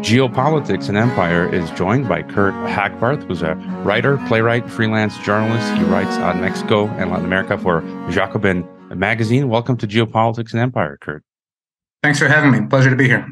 Geopolitics and Empire is joined by Kurt Hackbarth, who's a writer, playwright, freelance journalist. He writes on Mexico and Latin America for Jacobin magazine. Welcome to Geopolitics and Empire, Kurt. Thanks for having me. Pleasure to be here.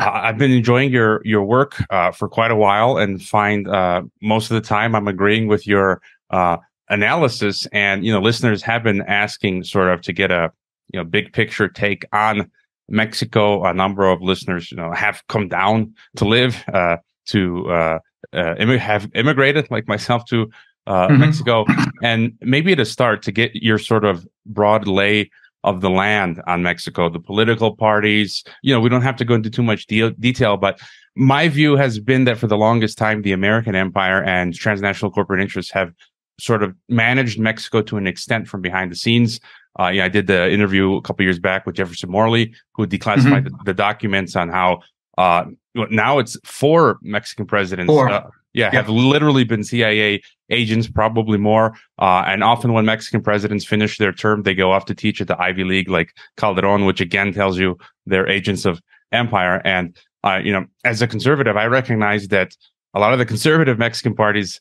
I've been enjoying your your work uh, for quite a while, and find uh, most of the time I'm agreeing with your uh, analysis. And you know, listeners have been asking sort of to get a you know big picture take on Mexico. A number of listeners, you know, have come down to live uh, to uh, uh, Im- have immigrated, like myself, to mm-hmm. Mexico, and maybe to start to get your sort of broad lay of the land on Mexico, the political parties. You know, we don't have to go into too much de- detail, but my view has been that for the longest time, the American empire and transnational corporate interests have sort of managed Mexico to an extent from behind the scenes. Uh, yeah, I did the interview a couple years back with Jefferson Morley, who declassified mm-hmm. the, the, documents on how uh, now it's four Mexican presidents. Four. Uh, yeah, have literally been CIA agents, probably more. Uh, and often when Mexican presidents finish their term, they go off to teach at the Ivy League, like Calderon, which again tells you they're agents of empire. And, uh, you know, as a conservative, I recognize that a lot of the conservative Mexican parties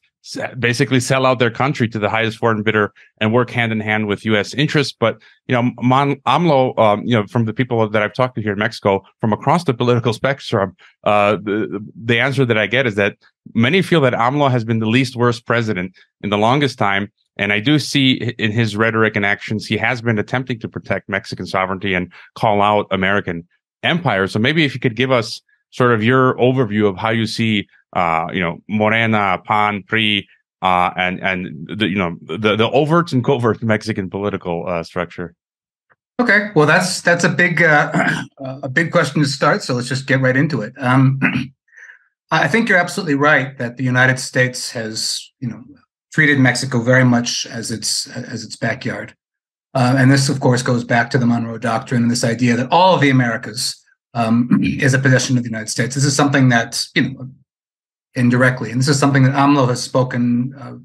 basically sell out their country to the highest foreign bidder and work hand in hand with U.S. interests. But you know, Mon- AMLO, um, you know, from the people that I've talked to here in Mexico, from across the political spectrum, uh, the the answer that I get is that many feel that AMLO has been the least worst president in the longest time. And I do see in his rhetoric and actions, he has been attempting to protect Mexican sovereignty and call out American empire. So maybe if you could give us sort of your overview of how you see uh, you know, Morena, PAN, PRI, uh, and and the you know the the overt and covert Mexican political uh, structure. Okay, well that's that's a big uh, a big question to start. So let's just get right into it. Um, I think you're absolutely right that the United States has you know treated Mexico very much as its as its backyard, uh, and this of course goes back to the Monroe Doctrine and this idea that all of the Americas um, is a possession of the United States. This is something that you know indirectly. And this is something that AMLO has spoken, uh,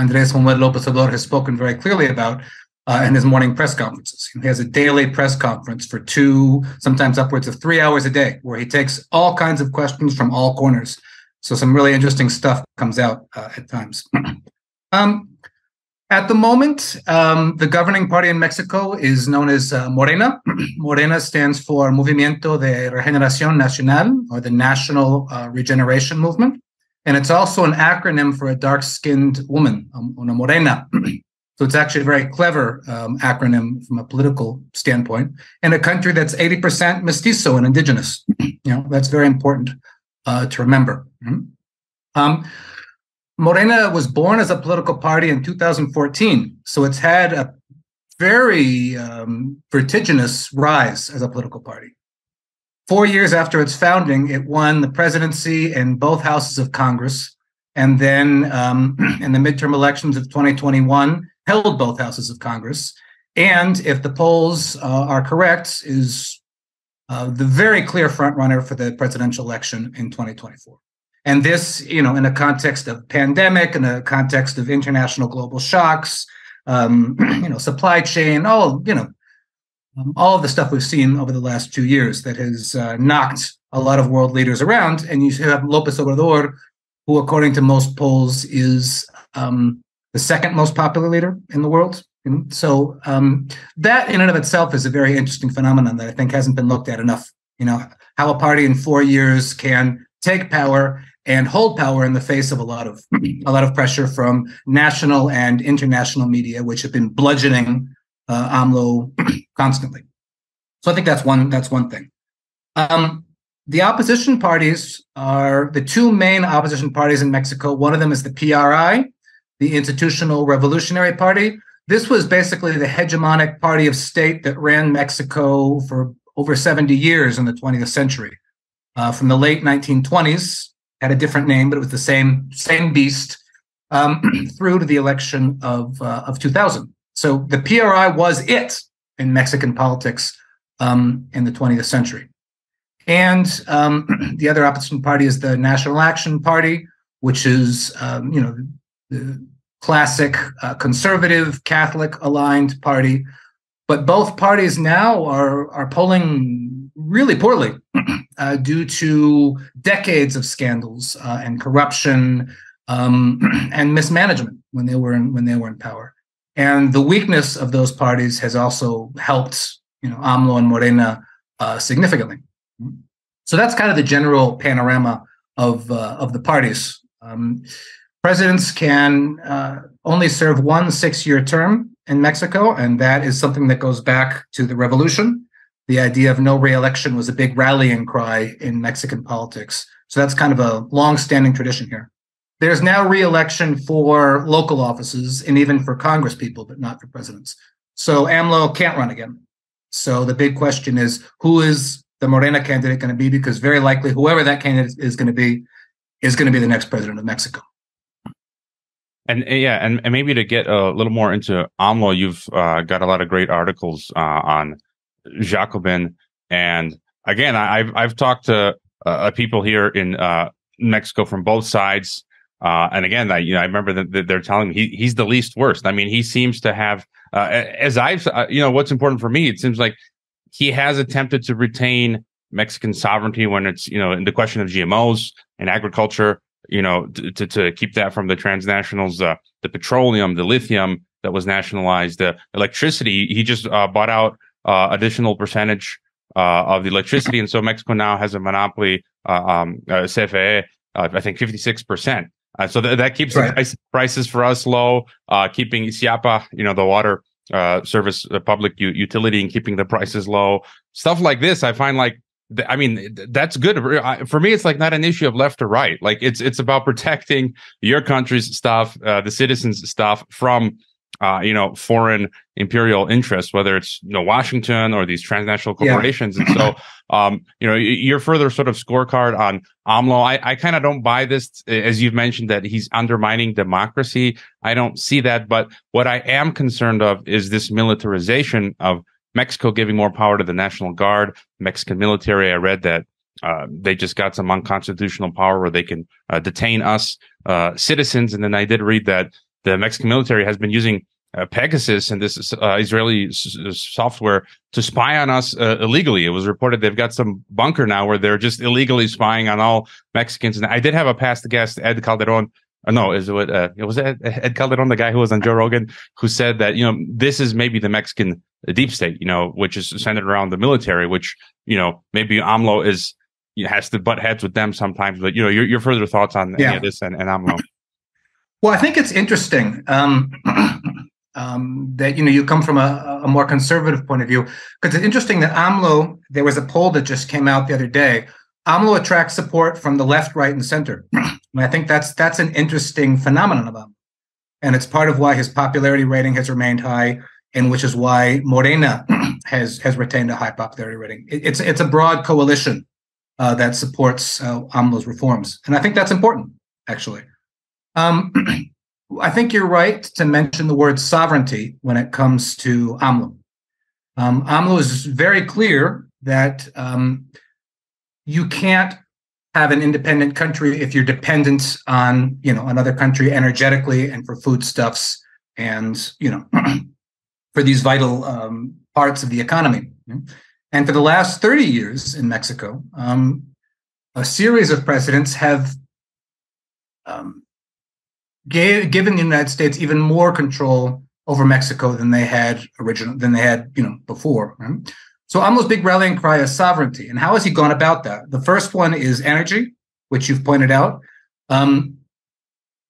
Andres Manuel Lopez Obrador has spoken very clearly about uh, in his morning press conferences. He has a daily press conference for two, sometimes upwards of three hours a day, where he takes all kinds of questions from all corners. So some really interesting stuff comes out uh, at times. um, at the moment, um, the governing party in Mexico is known as uh, Morena. Morena stands for Movimiento de Regeneración Nacional, or the National uh, Regeneration Movement. And it's also an acronym for a dark skinned woman, um, una morena. so it's actually a very clever um, acronym from a political standpoint. In a country that's 80% mestizo and indigenous. you know, that's very important uh, to remember. Mm-hmm. Um, Morena was born as a political party in 2014, so it's had a very um, vertiginous rise as a political party. Four years after its founding, it won the presidency and both houses of Congress, and then um, in the midterm elections of 2021, held both houses of Congress. And if the polls uh, are correct, is uh, the very clear frontrunner for the presidential election in 2024. And this, you know, in a context of pandemic, in a context of international global shocks, um, you know, supply chain, all, you know, um, all of the stuff we've seen over the last two years that has uh, knocked a lot of world leaders around. And you have Lopez Obrador, who, according to most polls, is um, the second most popular leader in the world. And so um, that, in and of itself, is a very interesting phenomenon that I think hasn't been looked at enough. You know, how a party in four years can take power and hold power in the face of a lot of a lot of pressure from national and international media, which have been bludgeoning uh, AMLO constantly. So I think that's one that's one thing. Um, the opposition parties are the two main opposition parties in Mexico. One of them is the PRI, the Institutional Revolutionary Party. This was basically the hegemonic party of state that ran Mexico for over 70 years in the 20th century. Uh, from the late 1920s had a different name, but it was the same same beast um, through to the election of uh, of 2000. So the PRI was it in Mexican politics um, in the 20th century. And um, the other opposition party is the National Action Party, which is um, you know the classic uh, conservative Catholic aligned party. But both parties now are are polling really poorly uh, due to decades of scandals uh, and corruption um, and mismanagement when they were in when they were in power. And the weakness of those parties has also helped, you know, AMLO and Morena uh, significantly. So that's kind of the general panorama of uh, of the parties. Um, presidents can uh, only serve one six-year term in Mexico, and that is something that goes back to the revolution. The idea of no reelection was a big rallying cry in Mexican politics. So that's kind of a long-standing tradition here. There's now reelection for local offices and even for Congress people, but not for presidents. So AMLO can't run again. So the big question is who is the Morena candidate going to be? Because very likely whoever that candidate is going to be is going to be the next president of Mexico. And yeah, and, and maybe to get a little more into AMLO, you've uh, got a lot of great articles uh, on Jacobin. And again, I, have I've talked to uh, people here in uh, Mexico from both sides. Uh, and again, I you know I remember that they're telling me he, he's the least worst. I mean, he seems to have, uh, as I've uh, you know, what's important for me, it seems like he has attempted to retain Mexican sovereignty when it's you know in the question of GMOs and agriculture. You know, to to, to keep that from the transnationals, uh, the petroleum, the lithium that was nationalized, the electricity. He just uh, bought out uh, additional percentage of the electricity, and so Mexico now has a monopoly. um, CFE, I think fifty six percent. Uh, so th- that keeps right. price, prices for us low, uh, keeping SIAPA, you know, the water uh, service, the public u- utility, and keeping the prices low. Stuff like this, I find like, I mean, that's good for me. It's like not an issue of left or right. Like it's it's about protecting your country's stuff, uh, the citizens' stuff from uh, you know, foreign imperial interests, whether it's you know Washington or these transnational corporations. Yeah. and so, um, you know, your further sort of scorecard on AMLO, I, I kind of don't buy this, as you've mentioned, that he's undermining democracy. I don't see that, but what I am concerned of is this militarization of Mexico giving more power to the National Guard, Mexican military. I read that uh, they just got some unconstitutional power where they can uh, detain us uh, citizens. And then I did read that the Mexican military has been using uh, Pegasus and this uh, Israeli s- software to spy on us uh, illegally. It was reported they've got some bunker now where they're just illegally spying on all Mexicans. And I did have a past guest, Ed Calderon. Uh, no, is it uh, was Ed, Ed Calderon, the guy who was on Joe Rogan, who said that you know this is maybe the Mexican deep state, you know, which is centered around the military, which you know maybe AMLO is has to butt heads with them sometimes. But you know, your your further thoughts on yeah. this and, and AMLO. Well, I think it's interesting um, um, that you know you come from a, a, more conservative point of view because it's interesting that AMLO. There was a poll that just came out the other day. AMLO attracts support from the left, right, and center. and I think that's that's an interesting phenomenon about him, and it's part of why his popularity rating has remained high, and which is why Morena has has retained a high popularity rating. It, it's it's a broad coalition uh, that supports uh, AMLO's reforms, and I think that's important actually. Um, I think you're right to mention the word sovereignty when it comes to AMLO. Um, AMLO is very clear that um, you can't have an independent country if you're dependent on you know another country energetically and for foodstuffs and you know for these vital um, parts of the economy. And for the last 30 years in Mexico, um, a series of presidents have um, gave, given the United States even more control over Mexico than they had original than they had you know before. Right? So AMLO's big rallying cry is sovereignty, and how has he gone about that? The first one is energy, which you've pointed out. Um,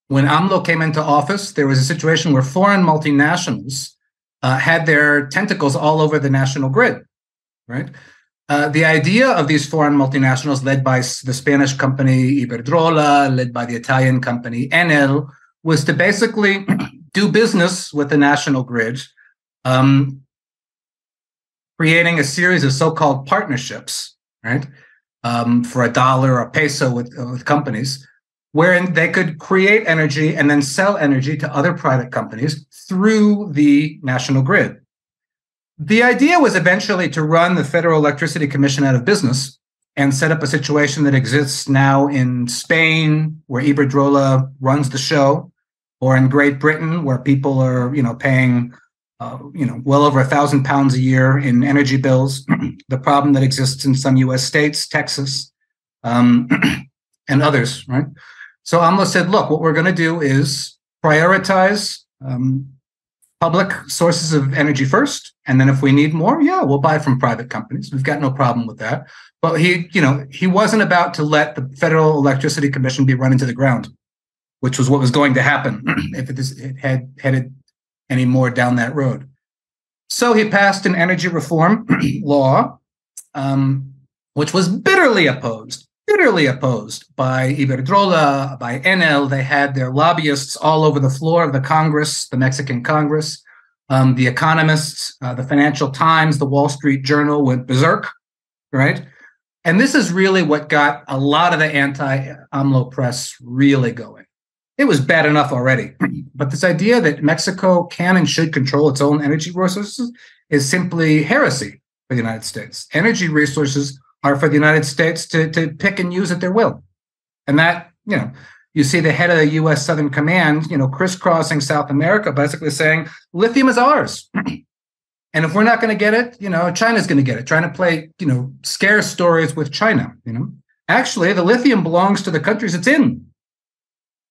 when AMLO came into office, there was a situation where foreign multinationals uh, had their tentacles all over the national grid, right? Uh, the idea of these foreign multinationals, led by the Spanish company Iberdrola, led by the Italian company Enel, was to basically do business with the national grid, um, creating a series of so-called partnerships, right, um, for a dollar or a peso with, uh, with companies, wherein they could create energy and then sell energy to other private companies through the national grid. The idea was eventually to run the Federal Electricity Commission out of business and set up a situation that exists now in Spain, where Iberdrola runs the show, or in Great Britain, where people are, you know, paying uh, you know, well over a thousand pounds a year in energy bills. the problem that exists in some U.S. states, Texas, um, and others, right? So AMLO said, look, what we're going to do is prioritize um, public sources of energy first, and then if we need more, yeah, we'll buy from private companies. We've got no problem with that. But he, you know, he wasn't about to let the Federal Electricity Commission be run into the ground, which was what was going to happen if it, had headed any more down that road. So he passed an energy reform law, um, which was bitterly opposed, bitterly opposed by Iberdrola, by Enel. They had their lobbyists all over the floor of the Congress, the Mexican Congress. Um, the Economists, uh, the Financial Times, the Wall Street Journal went berserk, right? And this is really what got a lot of the anti AMLO press really going. It was bad enough already. But this idea that Mexico can and should control its own energy resources is simply heresy for the United States. Energy resources are for the United States to, to pick and use at their will. And that, you know, you see the head of the US Southern Command, you know, crisscrossing South America, basically saying lithium is ours. And if we're not going to get it, you know, China's going to get it, trying to play, you know, scare stories with China, you know. Actually, the lithium belongs to the countries it's in.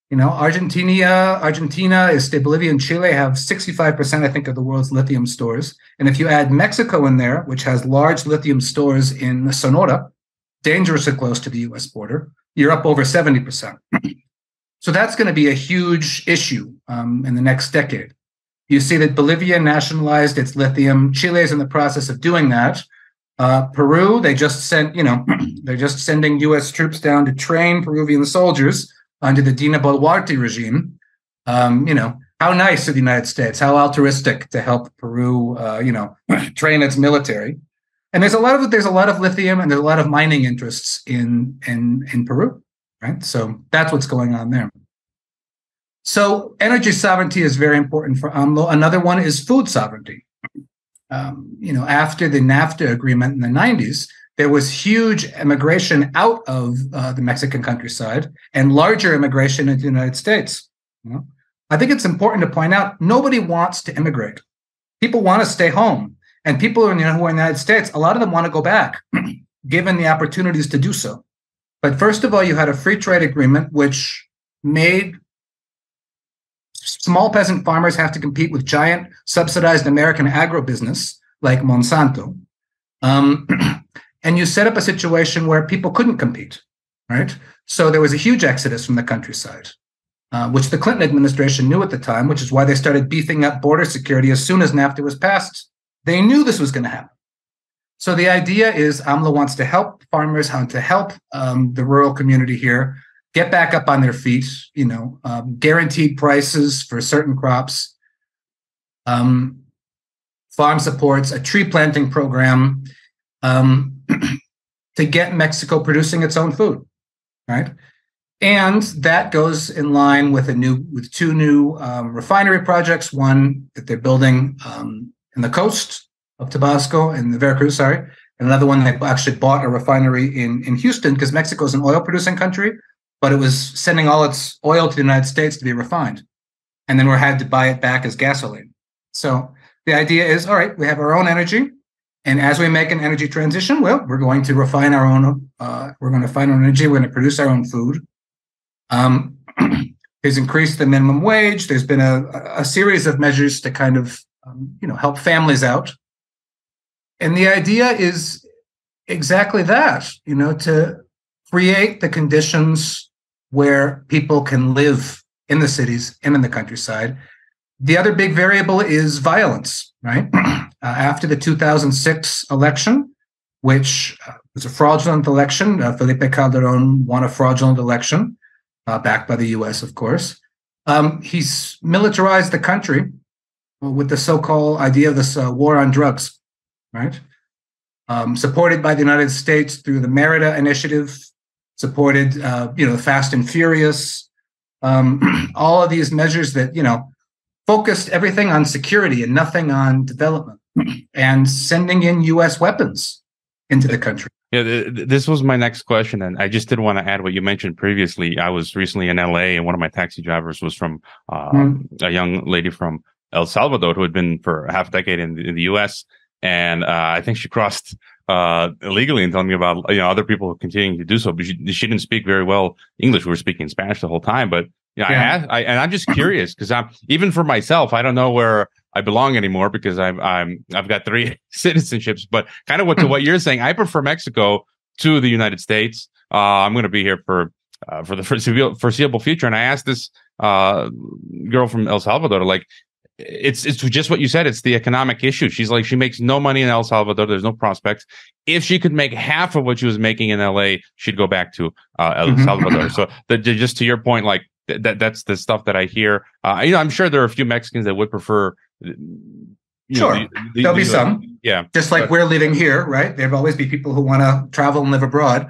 You know, Argentina, Argentina is Bolivia and Chile have 65%, I think, of the world's lithium stores. And if you add Mexico in there, which has large lithium stores in Sonora, dangerously close to the US border, you're up over 70%. so that's going to be a huge issue um, in the next decade. You see that Bolivia nationalized its lithium. Chile is in the process of doing that. Uh, Peru, they just sent, you know, they're just sending U.S. troops down to train Peruvian soldiers under the Dina Boluarte regime. Um, you know, how nice of the United States, how altruistic to help Peru, uh, you know, train its military. And there's a lot of there's a lot of lithium and there's a lot of mining interests in in in Peru, right? So that's what's going on there. So energy sovereignty is very important for AMLO. Another one is food sovereignty. Um, you know, after the NAFTA agreement in the 90s, there was huge immigration out of uh, the Mexican countryside and larger immigration into the United States. You know? I think it's important to point out nobody wants to immigrate. People want to stay home. And people you know, who are in the United States, a lot of them want to go back, given the opportunities to do so. But first of all, you had a free trade agreement which made small peasant farmers have to compete with giant subsidized American agribusiness like Monsanto. Um, and you set up a situation where people couldn't compete, right? So there was a huge exodus from the countryside, uh, which the Clinton administration knew at the time, which is why they started beefing up border security as soon as NAFTA was passed. They knew this was going to happen. So the idea is AMLO wants to help farmers, how to help um, the rural community here get back up on their feet, you know, um, guaranteed prices for certain crops, um, farm supports, a tree planting program um, to get Mexico producing its own food, right? And that goes in line with a new with two new um, refinery projects. One that they're building um, in the coast of Tabasco in the Veracruz, sorry, and another one they actually bought a refinery in in Houston because Mexico is an oil producing country but it was sending all its oil to the United States to be refined. And then we're had to buy it back as gasoline. So the idea is all right, we have our own energy. And as we make an energy transition, well, we're going to refine our own, uh, we're going to find our energy, we're going to produce our own food. Um, has increased the minimum wage. There's been a, a series of measures to kind of, um, you know, help families out. And the idea is exactly that, you know, to create the conditions where people can live in the cities and in the countryside. The other big variable is violence, right? uh, after the 2006 election, which uh, was a fraudulent election, uh, Felipe Calderon won a fraudulent election, uh, backed by the US, of course. Um, he's militarized the country with the so called idea of this uh, war on drugs, right? Um, supported by the United States through the Merida Initiative, supported, uh, you know, the Fast and Furious, um, all of these measures that, you know, focused everything on security and nothing on development and sending in U.S. weapons into the country. Yeah, th- this was my next question, and I just did want to add what you mentioned previously. I was recently in LA, and one of my taxi drivers was from uh, mm. a young lady from El Salvador, who had been for half a decade in the, in the U.S. And uh, I think she crossed uh, illegally and telling me about you know other people continuing to do so. But she, she didn't speak very well English. We were speaking Spanish the whole time. But you know, yeah, I, I, and I'm just curious because I'm even for myself. I don't know where I belong anymore because I'm I'm I've got three citizenships. But kind of what to what you're saying, I prefer Mexico to the United States. Uh, I'm going to be here for uh, for the foreseeable, foreseeable future. And I asked this uh, girl from El Salvador, like, it's it's just what you said. It's the economic issue. She's like, she makes no money in El Salvador. There's no prospects. If she could make half of what she was making in LA, she'd go back to uh, El mm-hmm. Salvador. so the, just to your point, like that that's the stuff that I hear. Uh, you know, I'm sure there are a few Mexicans that would prefer. Sure, know, the, the, there'll be some. Yeah, just like but, we're living here, right? There'll always be people who want to travel and live abroad.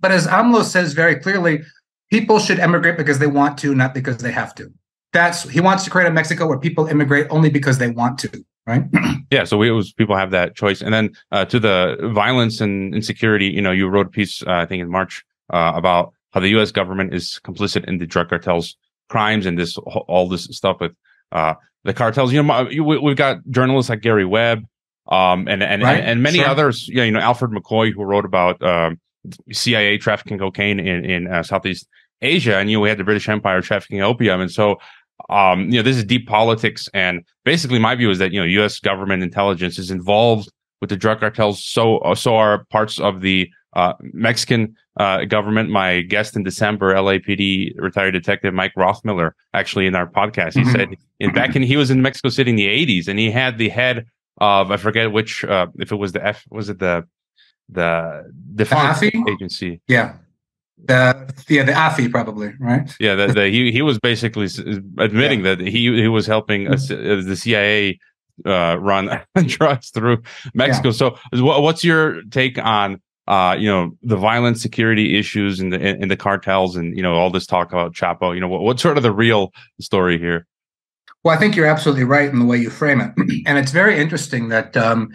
But as AMLO says very clearly, people should emigrate because they want to, not because they have to. That's he wants to create a Mexico where people immigrate only because they want to, right? yeah. So we was people have that choice, and then uh, to the violence and insecurity. You know, you wrote a piece uh, I think in March uh, about how the U.S. government is complicit in the drug cartels' crimes and this all this stuff with uh, the cartels. You know, we've got journalists like Gary Webb, um, and and, right. and, many sure. others. Yeah, you know, Alfred McCoy, who wrote about um, CIA trafficking cocaine in in uh, Southeast Asia, and you know we had the British Empire trafficking opium, and so um, you know this is deep politics. And basically, my view is that you know U.S. government intelligence is involved with the drug cartels. So uh, so are parts of the uh, Mexican uh, government. My guest in December, LAPD retired detective Mike Rothmiller, actually in our podcast, he mm-hmm. said in, back in he was in Mexico City in the '80s, and he had the head of I forget which uh, if it was the F was it the the defense the agency. Yeah. The yeah the AFI probably right yeah the, the, he he was basically admitting yeah. that he he was helping us, uh, the CIA uh, run drugs through Mexico. Yeah. So what's your take on uh, you know the violent security issues and the and the cartels and you know all this talk about Chapo? You know what, what's sort of the real story here? Well, I think you're absolutely right in the way you frame it, and it's very interesting that um,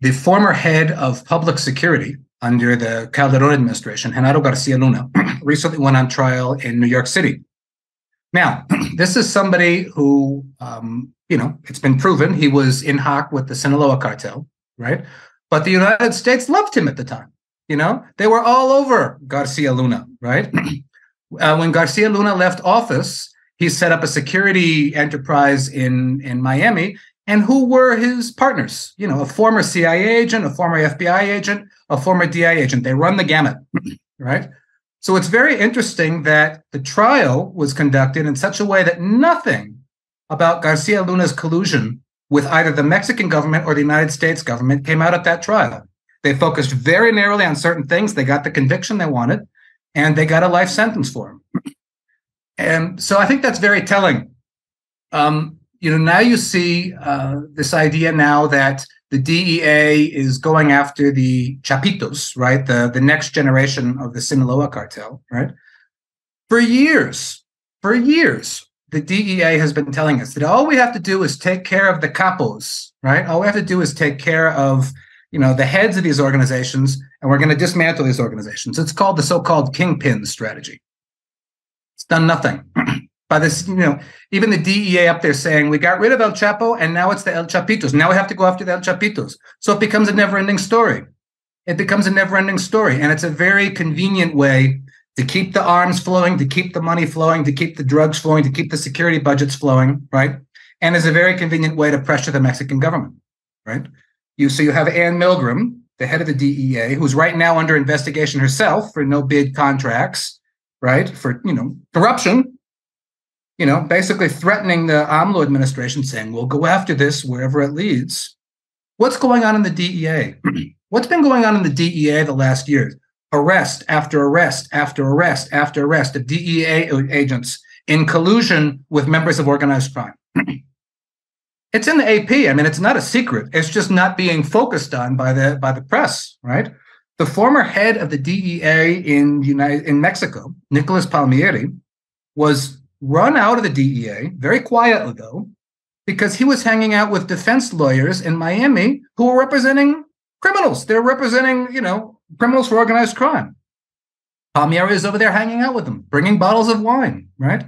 the former head of public security under the Calderon administration, Genaro Garcia Luna, recently went on trial in New York City. Now, this is somebody who, um, you know, it's been proven he was in hoc with the Sinaloa cartel, right? But the United States loved him at the time. You know, they were all over Garcia Luna, right? uh, when Garcia Luna left office, he set up a security enterprise in in Miami and who were his partners. You know, a former CIA agent, a former FBI agent, a former DI agent. They run the gamut, right? So it's very interesting that the trial was conducted in such a way that nothing about Garcia Luna's collusion with either the Mexican government or the United States government came out at that trial. They focused very narrowly on certain things. They got the conviction they wanted, and they got a life sentence for him. And so I think that's very telling. Um, you know, now you see uh, this idea now that the DEA is going after the Chapitos, right? The, the next generation of the Sinaloa cartel, right? For years, for years, the DEA has been telling us that all we have to do is take care of the capos, right? All we have to do is take care of, you know, the heads of these organizations, and we're going to dismantle these organizations. It's called the so-called kingpin strategy. It's done nothing. by this, you know, even the DEA up there saying we got rid of El Chapo and now it's the El Chapitos. Now we have to go after the El Chapitos. So it becomes a never-ending story. It becomes a never-ending story, and it's a very convenient way to keep the arms flowing, to keep the money flowing, to keep the drugs flowing, to keep the security budgets flowing, right? And is a very convenient way to pressure the Mexican government, right? You so you have Anne Milgram, the head of the DEA, who's right now under investigation herself for no bid contracts, right? For you know corruption, you know, basically threatening the AMLO administration, saying, we'll go after this wherever it leads. What's going on in the DEA? What's been going on in the DEA the last years? Arrest after arrest after arrest after arrest of DEA agents in collusion with members of organized crime. it's in the AP. I mean, it's not a secret. It's just not being focused on by the by the press, right? The former head of the DEA in United in Mexico, Nicholas Palmieri, was run out of the DEA very quietly, though, because he was hanging out with defense lawyers in Miami who were representing criminals. They're representing, you know, criminals for organized crime. Palmieri is over there hanging out with them, bringing bottles of wine, right?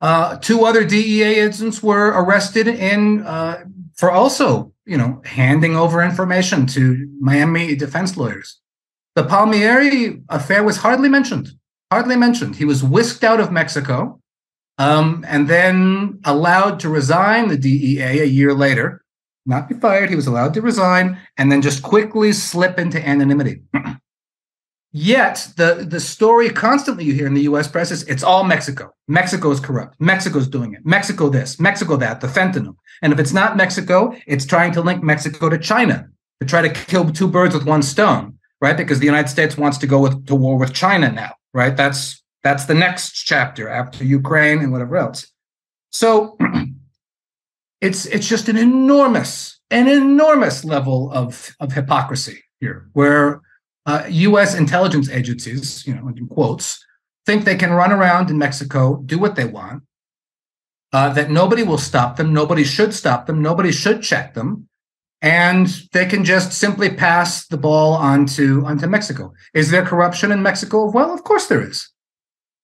Uh, two other DEA agents were arrested in uh, for also, you know, handing over information to Miami defense lawyers. The Palmieri affair was hardly mentioned. Hardly mentioned. He was whisked out of Mexico um, and then allowed to resign the DEA a year later. Not be fired. He was allowed to resign and then just quickly slip into anonymity. Yet the, the story constantly you hear in the US press is it's all Mexico. Mexico is corrupt. Mexico's doing it. Mexico this, Mexico that, the fentanyl. And if it's not Mexico, it's trying to link Mexico to China to try to kill two birds with one stone, right? Because the United States wants to go with, to war with China now, right? That's that's the next chapter after Ukraine and whatever else. So it's it's just an enormous, an enormous level of, of hypocrisy here, where uh, U.S. intelligence agencies, you know, in quotes, think they can run around in Mexico, do what they want, uh, that nobody will stop them, nobody should stop them, nobody should check them, and they can just simply pass the ball onto onto Mexico. Is there corruption in Mexico? Well, of course there is.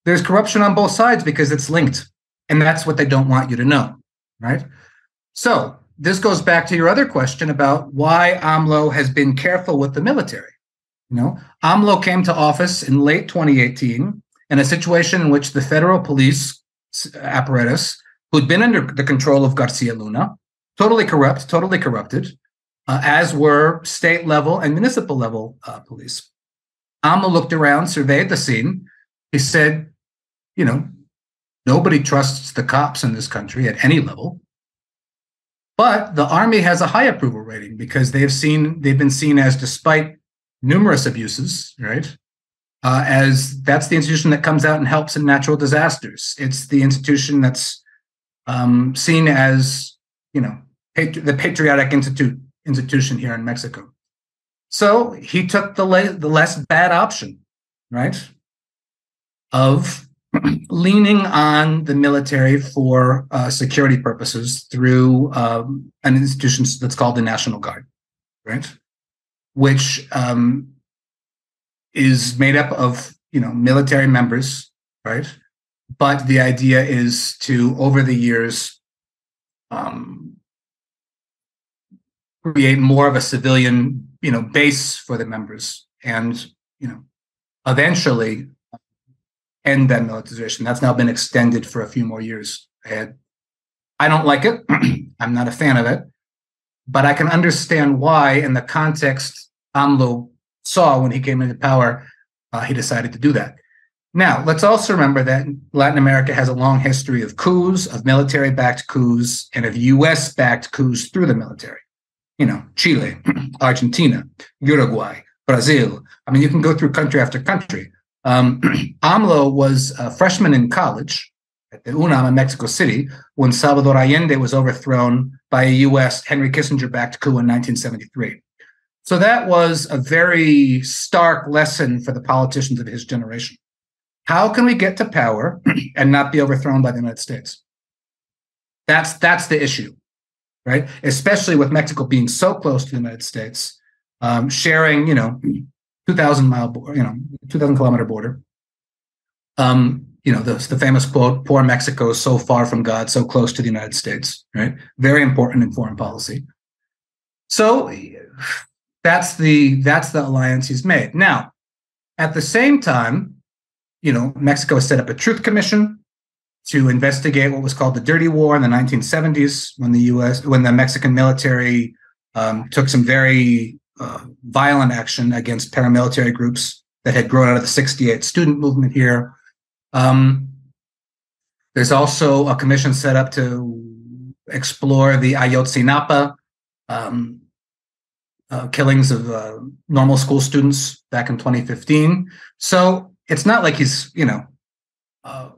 There's corruption on both sides because it's linked, and that's what they don't want you to know, right? So this goes back to your other question about why AMLO has been careful with the military. You know, AMLO came to office in late 2018 in a situation in which the federal police apparatus, who'd been under the control of Garcia Luna, totally corrupt, totally corrupted, uh, as were state level and municipal level uh, police. AMLO looked around, surveyed the scene. He said, you know, nobody trusts the cops in this country at any level. But the army has a high approval rating because they've seen they've been seen as, despite numerous abuses, right? Uh, as that's the institution that comes out and helps in natural disasters. It's the institution that's um, seen as, you know, patri- the patriotic institute institution here in Mexico. So he took the le- the less bad option, right, of leaning on the military for uh, security purposes through um, an institution that's called the National Guard, right? Which um, is made up of you know military members, right? But the idea is to over the years um, create more of a civilian you know base for the members, and you know eventually end that militarization. That's now been extended for a few more years ahead. I don't like it. I'm not a fan of it, but I can understand why, in the context AMLO saw when he came into power, uh, he decided to do that. Now, let's also remember that Latin America has a long history of coups, of military backed coups, and of US backed coups through the military. You know, Chile, Argentina, Uruguay, Brazil. I mean, you can go through country after country. Um, AMLO was a freshman in college at the UNAM in Mexico City when Salvador Allende was overthrown by a US Henry Kissinger backed coup in 1973. So that was a very stark lesson for the politicians of his generation. How can we get to power and not be overthrown by the United States? That's that's the issue, right? Especially with Mexico being so close to the United States, um, sharing, you know, two thousand mile, you know, two thousand kilometer border. Um, you know, the, the famous quote, "Poor Mexico, so far from God, so close to the United States." Right? Very important in foreign policy. So that's the that's the alliance he's made. Now, at the same time, you know, Mexico set up a truth commission to investigate what was called the Dirty War in the 1970s, when the U.S. when the Mexican military um, took some very uh, violent action against paramilitary groups that had grown out of the 68 student movement here. Um, there's also a commission set up to explore the Ayotzinapa um, uh, killings of uh, normal school students back in 2015. So it's not like he's, you know, uh,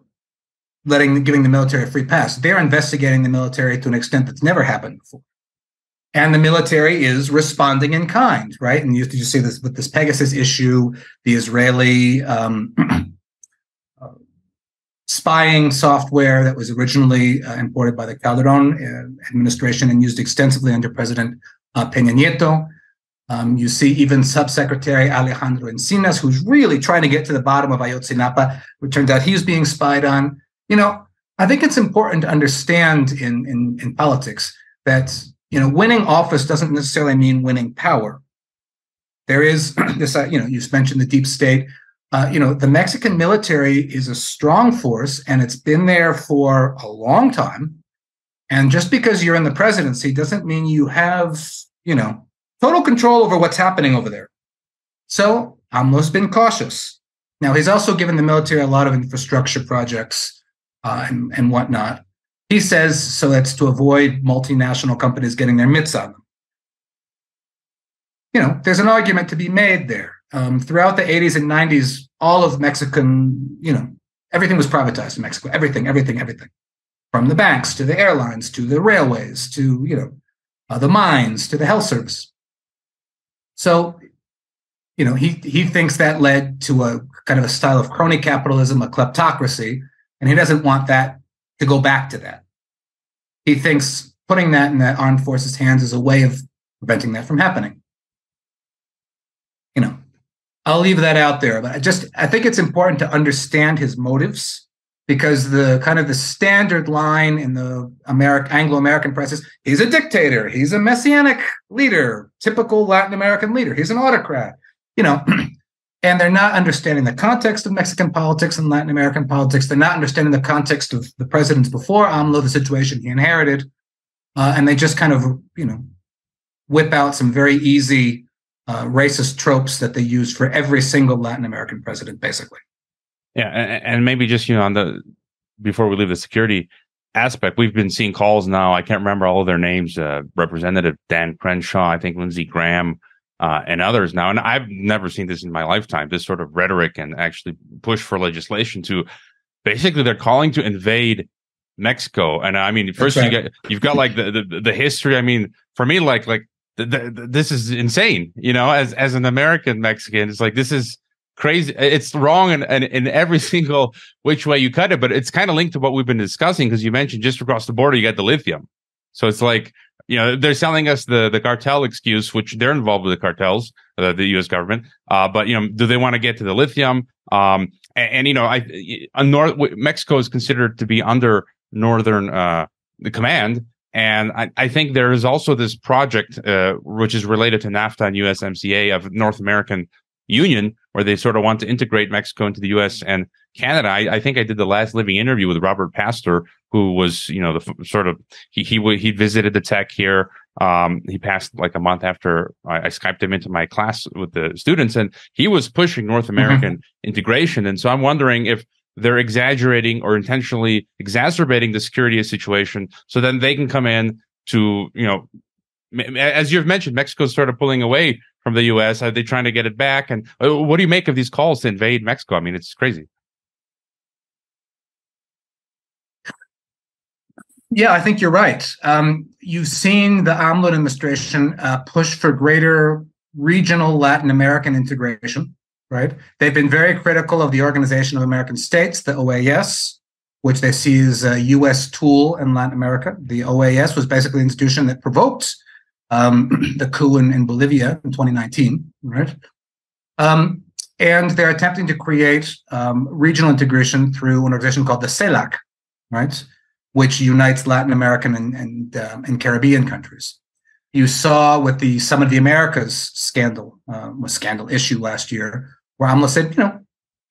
letting giving the military a free pass. They're investigating the military to an extent that's never happened before. And the military is responding in kind, right? And you, you see this with this Pegasus issue, the Israeli um, uh, spying software that was originally uh, imported by the Calderon uh, administration and used extensively under President uh, Peña Nieto. Um, you see even Subsecretary Alejandro Encinas, who's really trying to get to the bottom of Ayotzinapa. It turns out he's being spied on. You know, I think it's important to understand in, in, in politics that you know winning office doesn't necessarily mean winning power. There is this, uh, you know, you mentioned the deep state. Uh, you know, the Mexican military is a strong force, and it's been there for a long time. And just because you're in the presidency doesn't mean you have, you know, total control over what's happening over there. So AMLO's been cautious. Now he's also given the military a lot of infrastructure projects uh, and, and whatnot. He says so that's to avoid multinational companies getting their mitts on them. You know, there's an argument to be made there. Um, throughout the 80s and 90s, all of Mexican, you know, everything was privatized in Mexico. Everything, everything, everything, from the banks to the airlines to the railways to you know uh, the mines to the health service. So, you know, he he thinks that led to a kind of a style of crony capitalism, a kleptocracy, and he doesn't want that to go back to that. He thinks putting that in the armed forces' hands is a way of preventing that from happening. You know, I'll leave that out there, but I just I think it's important to understand his motives because the kind of the standard line in the American Anglo-American press is he's a dictator, he's a messianic leader, typical Latin American leader, he's an autocrat, you know. and they're not understanding the context of Mexican politics and Latin American politics. They're not understanding the context of the presidents before AMLO, the situation he inherited, uh, and they just kind of you know whip out some very easy uh, racist tropes that they use for every single Latin American president, basically. Yeah, and, and maybe just you know on the before we leave the security aspect, we've been seeing calls now. I can't remember all of their names. Uh, Representative Dan Crenshaw, I think Lindsey Graham, uh, and others now. And I've never seen this in my lifetime. This sort of rhetoric and actually push for legislation to basically they're calling to invade Mexico. And I mean, first right. you get you've got like the, the the history. I mean, for me, like like the, the, this is insane. You know, as as an American Mexican, it's like this is crazy. It's wrong in, in, in every single which way you cut it, but it's kind of linked to what we've been discussing because you mentioned just across the border, you got the lithium. So it's like, you know, they're selling us the, the cartel excuse, which they're involved with the cartels, uh, the U.S. government. Uh, but, you know, do they want to get to the lithium? Um, and, and, you know, I, North, Mexico is considered to be under Northern, uh, the command. And I, I, think there is also this project, uh, which is related to NAFTA and USMCA of North American Union, where they sort of want to integrate Mexico into the U.S. and Canada. I, I, think I did the last living interview with Robert Pastor, who was, you know, the sort of he he he visited the tech here. Um, he passed like a month after I, I, skyped him into my class with the students, and he was pushing North mm-hmm. American mm-hmm. integration. And so I'm wondering if they're exaggerating or intentionally exacerbating the security situation, so then they can come in to, you know, as you've mentioned, Mexico's sort of pulling away from the U.S. Are they trying to get it back? And uh, what do you make of these calls to invade Mexico? I mean, it's crazy. Yeah, I think you're right. Um, you've seen the AMLO administration uh, push for greater regional Latin American integration, right? They've been very critical of the Organization of American States, the OAS, which they see as a U.S. tool in Latin America. The OAS was basically an institution that provoked um, the coup in, in, Bolivia in 2019, right? Um, and they're attempting to create um, regional integration through an organization called the CELAC, right, which unites Latin American and and, uh, and Caribbean countries. You saw with the Summit of the Americas scandal, um, a scandal issue last year, where AMLO said, you know,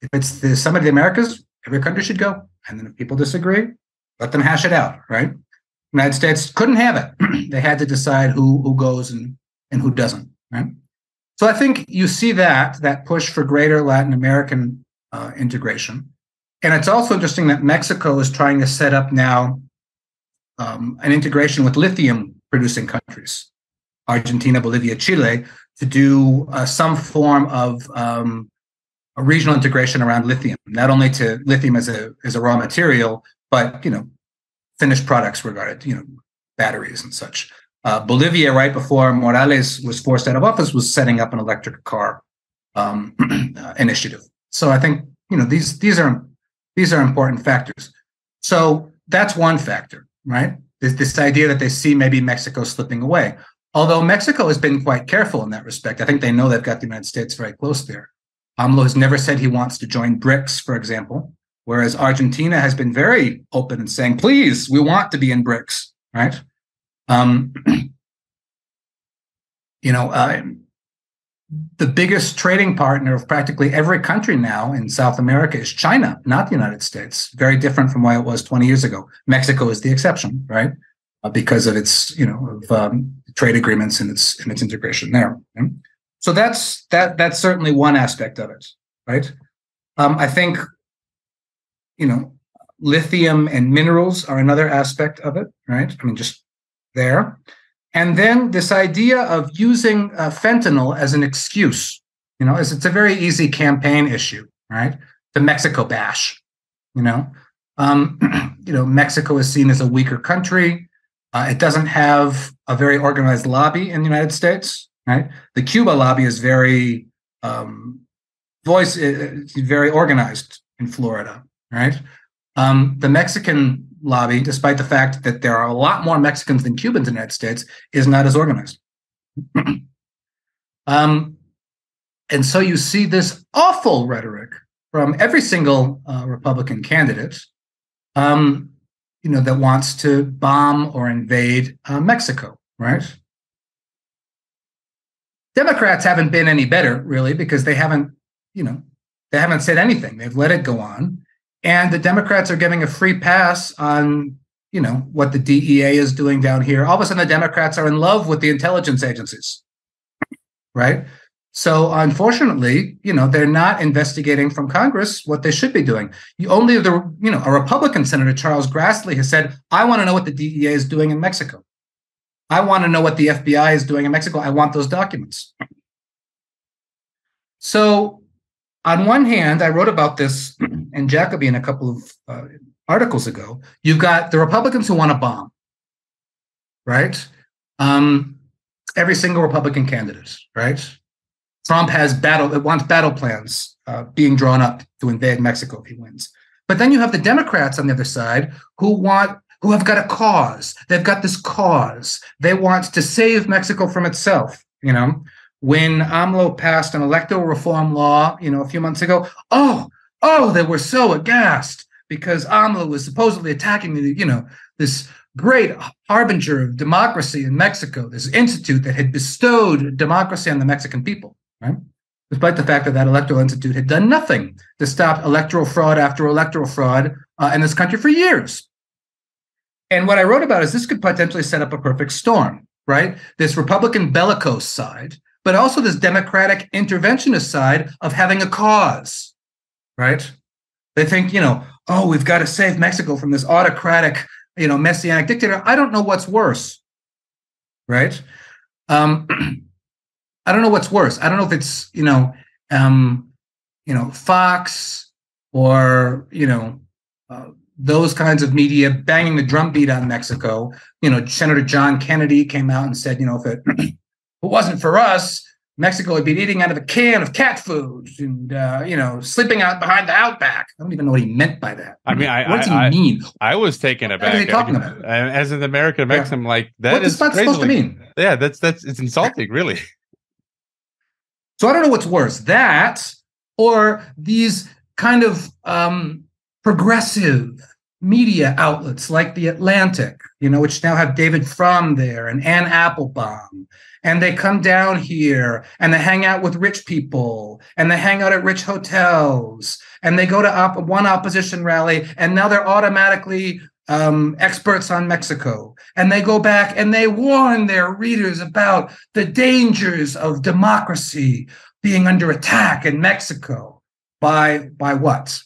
if it's the Summit of the Americas, every country should go, and then if people disagree, let them hash it out, right? United States couldn't have it. they had to decide who who goes and and who doesn't. Right. So I think you see that that push for greater Latin American uh, integration, and it's also interesting that Mexico is trying to set up now um, an integration with lithium producing countries, Argentina, Bolivia, Chile, to do uh, some form of um, a regional integration around lithium, not only to lithium as a as a raw material, but you know finished products regarded, you know, batteries and such. Uh, Bolivia, right before Morales was forced out of office, was setting up an electric car um, uh, initiative. So I think you know these these are these are important factors. So that's one factor, right? This, this idea that they see maybe Mexico slipping away. Although Mexico has been quite careful in that respect, I think they know they've got the United States very close there. AMLO has never said he wants to join BRICS, for example, whereas Argentina has been very open and saying, please, we want to be in BRICS, right? Um, you know, uh, the biggest trading partner of practically every country now in South America is China, not the United States. Very different from why it was 20 years ago. Mexico is the exception, right? Uh, because of its, you know, of um, trade agreements and its and its integration there. So that's that that's certainly one aspect of it, right? Um, I think, you know, lithium and minerals are another aspect of it, right? I mean, just there. And then this idea of using uh, fentanyl as an excuse, you know, is it's a very easy campaign issue, right? The Mexico bash, you know, um, you know, Mexico is seen as a weaker country. Uh, it doesn't have a very organized lobby in the United States, right? The Cuba lobby is very um, voice, very organized in Florida, right? Um, the Mexican lobby, despite the fact that there are a lot more Mexicans than Cubans in the United States, is not as organized. um, and so you see this awful rhetoric from every single uh, Republican candidate, um, you know, that wants to bomb or invade uh, Mexico, right? Democrats haven't been any better, really, because they haven't, you know, they haven't said anything. They've let it go on and the Democrats are giving a free pass on you know what the DEA is doing down here. All of a sudden, the Democrats are in love with the intelligence agencies, right? So unfortunately, you know, they're not investigating from Congress what they should be doing. You only the you know a Republican Senator Charles Grassley has said, "I want to know what the DEA is doing in Mexico. I want to know what the FBI is doing in Mexico. I want those documents." So on one hand, I wrote about this in Jacobin a couple of uh, articles ago. You've got the Republicans who want to bomb, right? Um, every single Republican candidate, right? Trump has battle, it wants battle plans uh, being drawn up to invade Mexico if he wins. But then you have the Democrats on the other side who want who have got a cause. They've got this cause. They want to save Mexico from itself, you know when AMLO passed an electoral reform law, you know, a few months ago, oh, oh, they were so aghast because AMLO was supposedly attacking the, you know, this great harbinger of democracy in Mexico, this institute that had bestowed democracy on the Mexican people, right? Despite the fact that that electoral institute had done nothing to stop electoral fraud after electoral fraud uh, in this country for years. And what I wrote about is this could potentially set up a perfect storm, right? This Republican bellicose side but also this democratic interventionist side of having a cause, right? They think, you know, oh, we've got to save Mexico from this autocratic, you know, messianic dictator. I don't know what's worse, right? Um, I don't know what's worse. I don't know if it's, you know, um, you know, Fox or, you know, uh, those kinds of media banging the drumbeat on Mexico. You know, Senator John Kennedy came out and said, you know, if it it wasn't for us, Mexico would be eating out of a can of cat food and uh, you know sleeping out behind the outback. I don't even know what he meant by that. I mean, I, what does I, he mean? I, I was taken aback. What are they talking about? As an American Mexican, yeah. like that what is that supposed to mean? Yeah, that's that's it's insulting, really. So I don't know what's worse, that or these kind of um, progressive media outlets like the Atlantic, you know, which now have David Frum there and Anne Applebaum and they come down here and they hang out with rich people and they hang out at rich hotels and they go to op- one opposition rally and now they're automatically um, experts on Mexico. And they go back and they warn their readers about the dangers of democracy being under attack in Mexico by by what?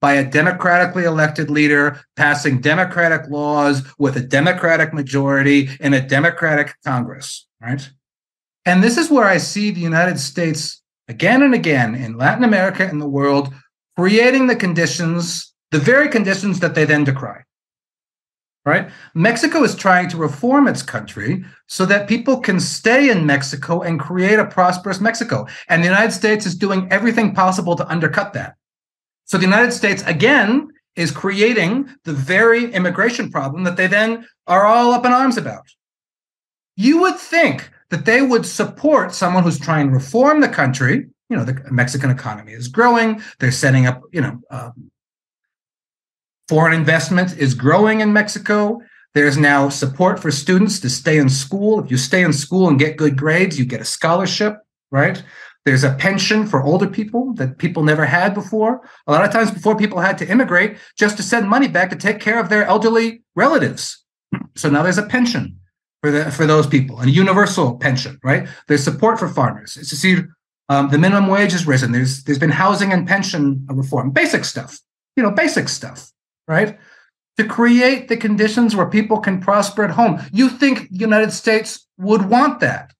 By a democratically elected leader passing democratic laws with a democratic majority in a democratic Congress right? And this is where I see the United States again and again in Latin America and the world creating the conditions, the very conditions that they then decry. Right? Mexico is trying to reform its country so that people can stay in Mexico and create a prosperous Mexico. And the United States is doing everything possible to undercut that. So the United States, again, is creating the very immigration problem that they then are all up in arms about. You would think that they would support someone who's trying to reform the country. You know, the Mexican economy is growing. They're setting up, you know, um, Foreign investment is growing in Mexico. There's now support for students to stay in school. If you stay in school and get good grades, you get a scholarship, right? There's a pension for older people that people never had before. A lot of times before people had to immigrate just to send money back to take care of their elderly relatives. So now there's a pension for the for those people, a universal pension, right? There's support for farmers. It's to see um, the minimum wage has risen. There's there's been housing and pension reform, basic stuff, you know, basic stuff, right? To create the conditions where people can prosper at home. You think the United States would want that?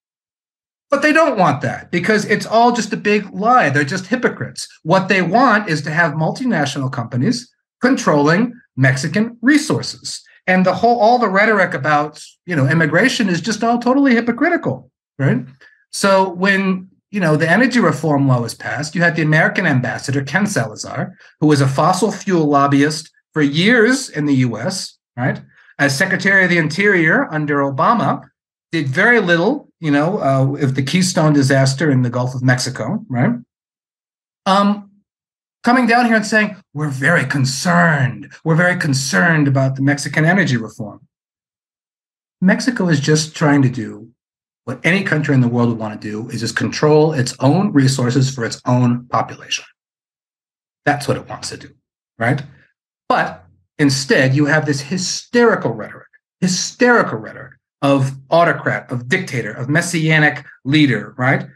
But they don't want that because it's all just a big lie. They're just hypocrites. What they want is to have multinational companies controlling Mexican resources. And the whole all the rhetoric about, you know, immigration is just all totally hypocritical, right? So when, you know, the energy reform law was passed, you had the American ambassador Ken Salazar, who was a fossil fuel lobbyist for years in the US, right? As Secretary of the Interior under Obama, did very little, you know, uh, if the Keystone disaster in the Gulf of Mexico, right? Um, coming down here and saying, we're very concerned. We're very concerned about the Mexican energy reform. Mexico is just trying to do what any country in the world would want to do is just control its own resources for its own population. That's what it wants to do, right? But instead, you have this hysterical rhetoric, hysterical rhetoric of autocrat, of dictator, of messianic leader, right?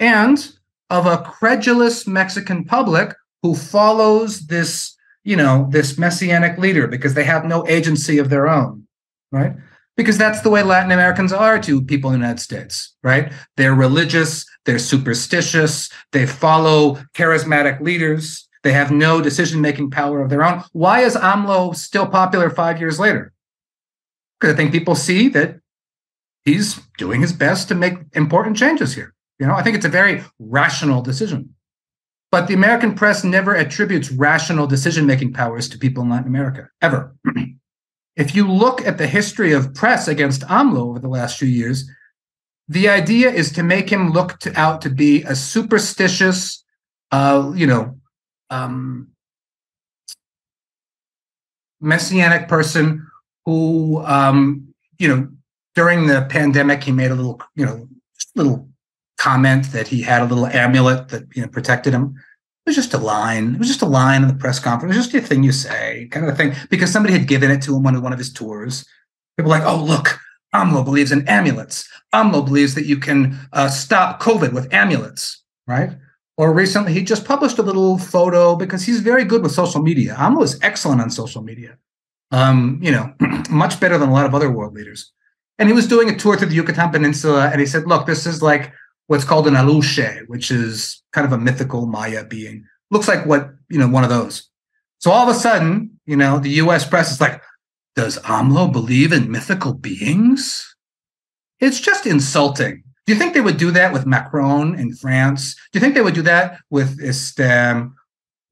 And of a credulous Mexican public who follows this, you know, this messianic leader because they have no agency of their own, right? Because that's the way Latin Americans are to people in the United States, right? They're religious, they're superstitious, they follow charismatic leaders, they have no decision making power of their own. Why is AMLO still popular five years later? Because I think people see that he's doing his best to make important changes here. You know, I think it's a very rational decision. But the American press never attributes rational decision making powers to people in Latin America, ever. if you look at the history of press against AMLO over the last few years, the idea is to make him look to, out to be a superstitious, uh, you know, um, messianic person who, um, you know, during the pandemic, he made a little, you know, little comment that he had a little amulet that you know protected him. It was just a line. It was just a line in the press conference. It was just a thing you say, kind of a thing, because somebody had given it to him on one of his tours. People were like, oh, look, AMLO believes in amulets. AMLO believes that you can uh, stop COVID with amulets, right? Or recently, he just published a little photo because he's very good with social media. AMLO is excellent on social media. Um, you know, much better than a lot of other world leaders. And he was doing a tour through the Yucatan Peninsula, and he said, "Look, this is like what's called an aluxe, which is kind of a mythical Maya being. Looks like what you know, one of those." So all of a sudden, you know, the U.S. press is like, "Does AMLO believe in mythical beings?" It's just insulting. Do you think they would do that with Macron in France? Do you think they would do that with um,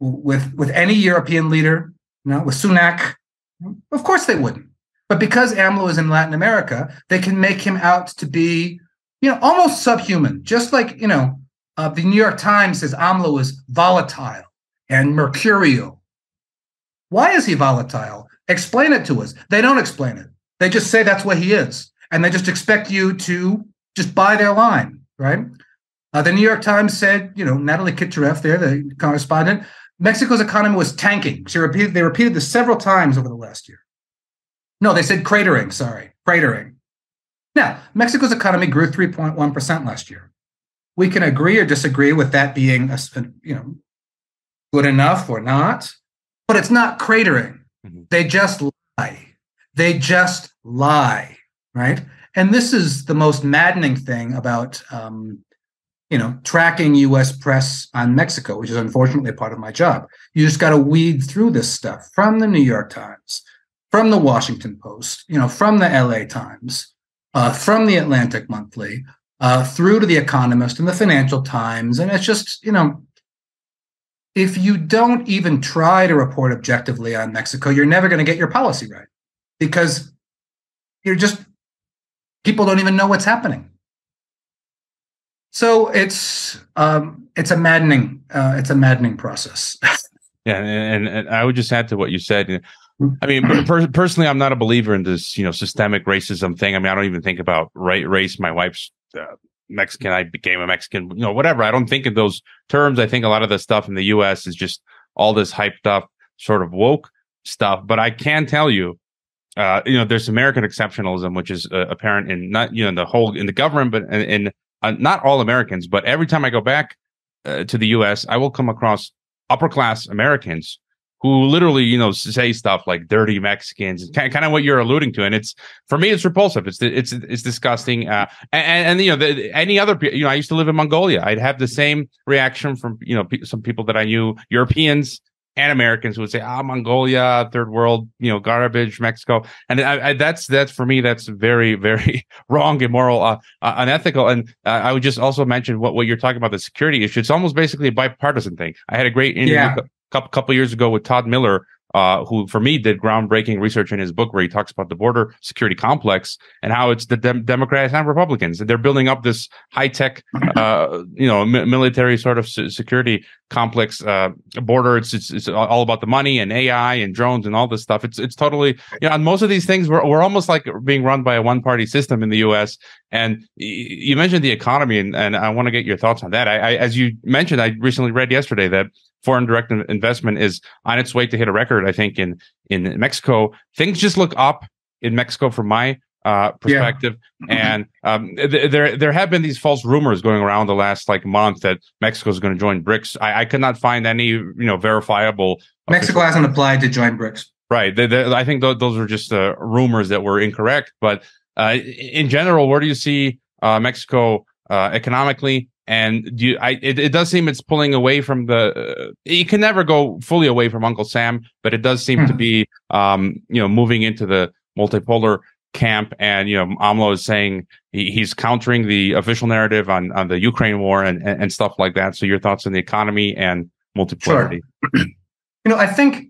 with with any European leader? You know, with Sunak? Of course they wouldn't. But because AMLO is in Latin America, they can make him out to be, you know, almost subhuman. Just like, you know, uh, the New York Times says AMLO is volatile and mercurial. Why is he volatile? Explain it to us. They don't explain it. They just say that's what he is. And they just expect you to just buy their line, right? Uh, the New York Times said, you know, Natalie Kitroeff there, the correspondent, Mexico's economy was tanking. She repeated, they repeated this several times over the last year. No, they said cratering. Sorry, cratering. Now, Mexico's economy grew 3.1% last year. We can agree or disagree with that being, a, you know, good enough or not, but it's not cratering. Mm-hmm. They just lie. They just lie, right? And this is the most maddening thing about, um, you know, tracking U.S. press on Mexico, which is unfortunately part of my job. You just got to weed through this stuff from the New York Times, from the Washington Post, you know, from the LA Times, uh, from the Atlantic Monthly, uh, through to the Economist and the Financial Times. And it's just, you know, if you don't even try to report objectively on Mexico, you're never going to get your policy right because you're just, people don't even know what's happening. So it's um, it's a maddening uh, it's a maddening process. Yeah, and, and, I would just add to what you said. I mean, per- personally, I'm not a believer in this, you know, systemic racism thing. I mean, I don't even think about right race. My wife's uh, Mexican. I became a Mexican. You know, whatever. I don't think in those terms. I think a lot of the stuff in the U.S. is just all this hyped up sort of woke stuff. But I can tell you, uh, you know, there's American exceptionalism, which is uh, apparent in not you know in the whole in the government, but in, in uh, not all Americans. But every time I go back uh, to the U.S., I will come across upper class Americans who literally, you know, say stuff like "dirty Mexicans," kind, kind of what you're alluding to, and it's for me, it's repulsive. It's it's it's disgusting. Uh, and, and, you know, the, any other, you know, I used to live in Mongolia. I'd have the same reaction from you know some people that I knew, Europeans and Americans would say, "Ah, Mongolia, third world, you know, garbage, Mexico," and I, I, that's that's for me, that's very very wrong, immoral, uh, uh, unethical. And uh, I would just also mention what what you're talking about the security issue. It's almost basically a bipartisan thing. I had a great interview. Yeah couple couple years ago with Todd Miller, uh, who for me did groundbreaking research in his book where he talks about the border security complex and how it's the dem- Democrats and Republicans. They're building up this high tech, uh, you know, mi- military sort of security complex uh, border. It's, it's, it's all about the money and AI and drones and all this stuff. It's it's totally you know, and most of these things we're we're almost like being run by a one party system in the U.S. And you mentioned the economy, and, and I want to get your thoughts on that. I, I as you mentioned, I recently read yesterday that foreign direct investment is on its way to hit a record. I think in in Mexico, things just look up in Mexico from my uh, perspective. Yeah. and um, th- there there have been these false rumors going around the last like month that Mexico is going to join BRICS. I, I, could not find any you know verifiable. Mexico official- hasn't applied to join BRICS. Right. They, they, I think th- those are just uh, rumors that were incorrect. But uh, in general, where do you see uh, Mexico uh, economically? and you i it, it does seem it's pulling away from the uh, you can never go fully away from uncle sam but it does seem mm-hmm. to hmm. be um you know moving into the multipolar camp and you know amlo is saying he, he's countering the official narrative on on the ukraine war and, and, stuff like that so your thoughts on the economy and multipolarity sure. you know i think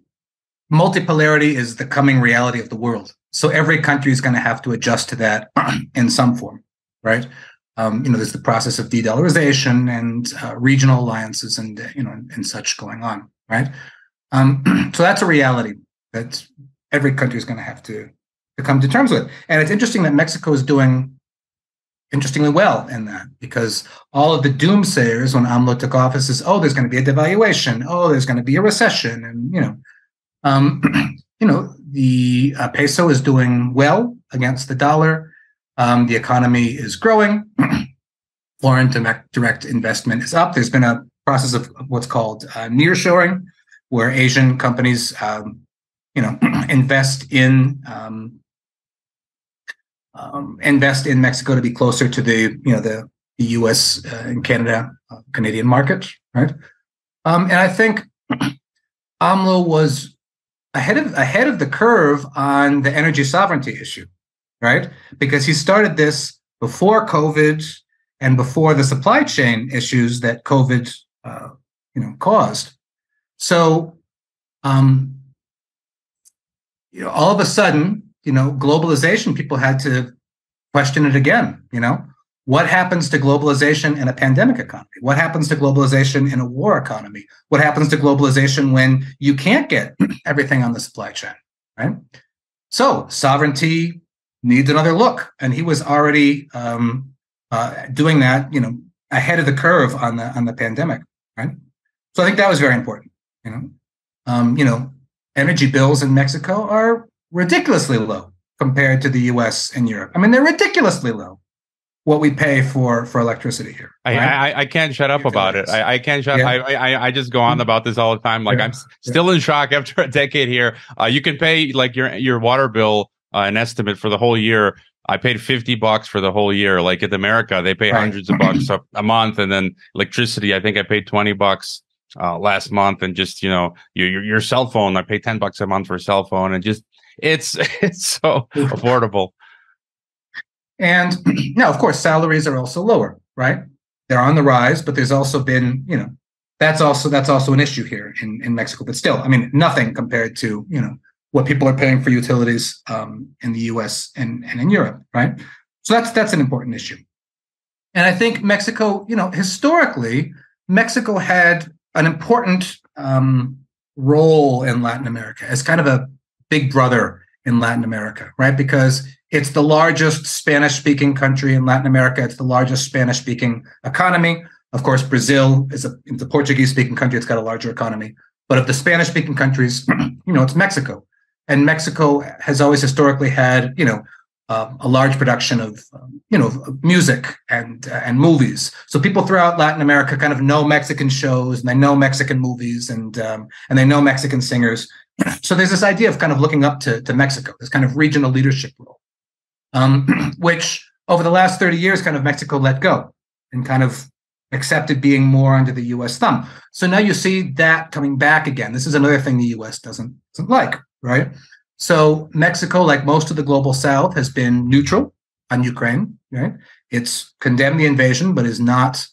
multipolarity is the coming reality of the world so every country is going to have to adjust to that in some form right um, you know, there's the process of de-dollarization and uh, regional alliances and you know and, and such going on, right? Um, so that's a reality that every country is going to have to to come to terms with. And it's interesting that Mexico is doing interestingly well in that because all of the doomsayers when AMLO took office is, oh, there's going to be a devaluation, oh, there's going to be a recession, and you know, um, you know, the uh, peso is doing well against the dollar. Um, the economy is growing. Foreign direct investment is up. There's been a process of what's called uh, nearshoring, where Asian companies, um, you know, invest in um, um, invest in Mexico to be closer to the you know the, the U.S. Uh, and Canada uh, Canadian market, right? Um, and I think AMLO was ahead of ahead of the curve on the energy sovereignty issue right? Because he started this before COVID and before the supply chain issues that COVID, uh, you know, caused. So, um, you know, all of a sudden, you know, globalization, people had to question it again. You know, what happens to globalization in a pandemic economy? What happens to globalization in a war economy? What happens to globalization when you can't get everything on the supply chain? Right. So, sovereignty, needs another look. And he was already um, uh, doing that, you know, ahead of the curve on the on the pandemic, right? So I think that was very important. You know, um, you know, energy bills in Mexico are ridiculously low compared to the U.S. and Europe. I mean, they're ridiculously low. What we pay for for electricity here. Right? I, I, I can't shut up about it. I, I can't shut. Yeah. I, I I just go on about this all the time. Like yeah. I'm still yeah. in shock after a decade here. Uh, you can pay like your your water bill uh, an estimate for the whole year. I paid 50 bucks for the whole year. Like in America, they pay right. hundreds of bucks a, a, month. And then electricity, I think I paid 20 bucks uh, last month. And just, you know, your, your, your cell phone, I pay 10 bucks a month for a cell phone. And just, it's, it's so affordable. And now, of course, salaries are also lower, right? They're on the rise, but there's also been, you know, that's also that's also an issue here in, in Mexico. But still, I mean, nothing compared to, you know, what people are paying for utilities um, in the U.S. and, and in Europe, right? So that's that's an important issue. And I think Mexico, you know, historically, Mexico had an important um, role in Latin America as kind of a big brother in Latin America, right? Because it's the largest Spanish speaking country in Latin America. It's the largest Spanish speaking economy. Of course, Brazil is a, a Portuguese speaking country. It's got a larger economy. But of the Spanish speaking countries, you know, it's Mexico. And Mexico has always historically had, you know, uh, a large production of, um, you know, music and uh, and movies. So people throughout Latin America kind of know Mexican shows and they know Mexican movies and um, and they know Mexican singers. So there's this idea of kind of looking up to, to Mexico, this kind of regional leadership role, um, which over the last 30 years, kind of Mexico let go and kind of accepted being more under the U.S. thumb. So now you see that coming back again. This is another thing the U.S. doesn't doesn't like, right? So Mexico, like most of the global South, has been neutral on Ukraine. Right? It's condemned the invasion, but is not,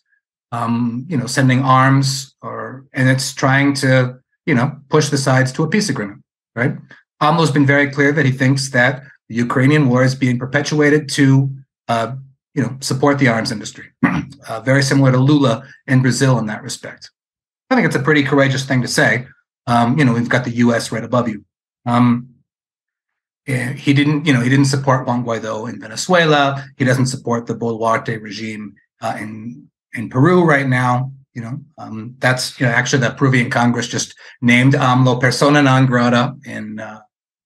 um, you know, sending arms or, and it's trying to, you know, push the sides to a peace agreement. Right? AMLO's been very clear that he thinks that the Ukrainian war is being perpetuated to, uh, you know, support the arms industry. uh, very similar to Lula in Brazil in that respect. I think it's a pretty courageous thing to say. Um, you know, we've got the U.S. right above you. Um, Eh, he didn't, you know, he didn't support Juan Guaido in Venezuela. He doesn't support the Boluarte regime uh, in in Peru right now. You know, um, that's you know actually the Peruvian Congress just named AMLO persona non grata in uh,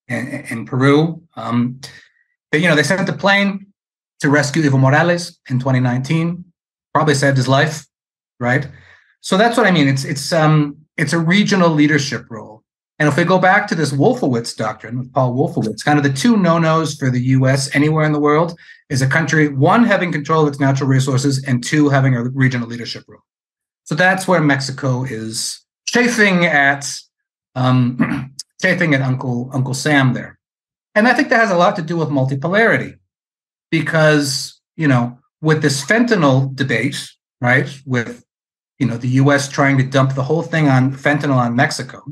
in, in, Peru. Um, but, you know, they sent a plane to rescue Evo Morales in 2019. Probably saved his life, right? So that's what I mean. It's it's um it's a regional leadership role and if we go back to this Wolfowitz doctrine with Paul Wolfowitz, kind of the two no-nos for the US anywhere in the world is a country, one, having control of its natural resources, and two, having a regional leadership role. So that's where Mexico is chafing at um, chafing at Uncle Uncle Sam there. And I think that has a lot to do with multipolarity. Because, you know, with this fentanyl debate, right, with you know the US trying to dump the whole thing on fentanyl on Mexico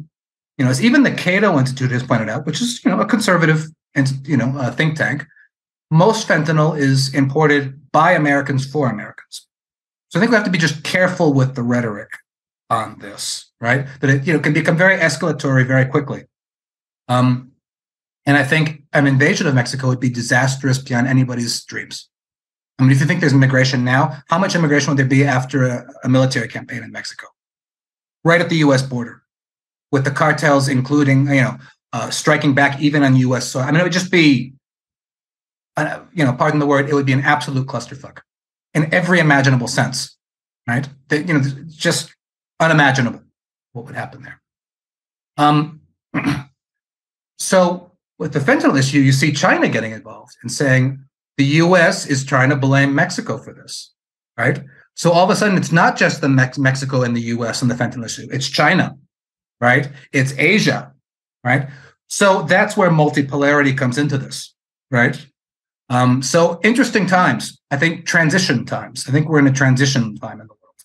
you know, as even the Cato Institute has pointed out, which is you know a conservative and you know think tank, most fentanyl is imported by Americans for Americans. So I think we have to be just careful with the rhetoric on this, right? That it you know can become very escalatory very quickly. Um, and I think an invasion of Mexico would be disastrous beyond anybody's dreams. I mean, if you think there's immigration now, how much immigration would there be after a, a military campaign in Mexico? Right at the US border with the cartels, including you know uh, striking back even on U.S. soil. I mean, it would just be, uh, you know, pardon the word, it would be an absolute clusterfuck in every imaginable sense, right? That, you know, just unimaginable what would happen there. Um, so with the fentanyl issue, you see China getting involved and saying the U.S. is trying to blame Mexico for this, right? So all of a sudden, it's not just the Mex- Mexico and the U.S. and the fentanyl issue; it's China right? It's Asia, right? So that's where multipolarity comes into this, right? Um, so interesting times. I think transition times. I think we're in a transition time in the world.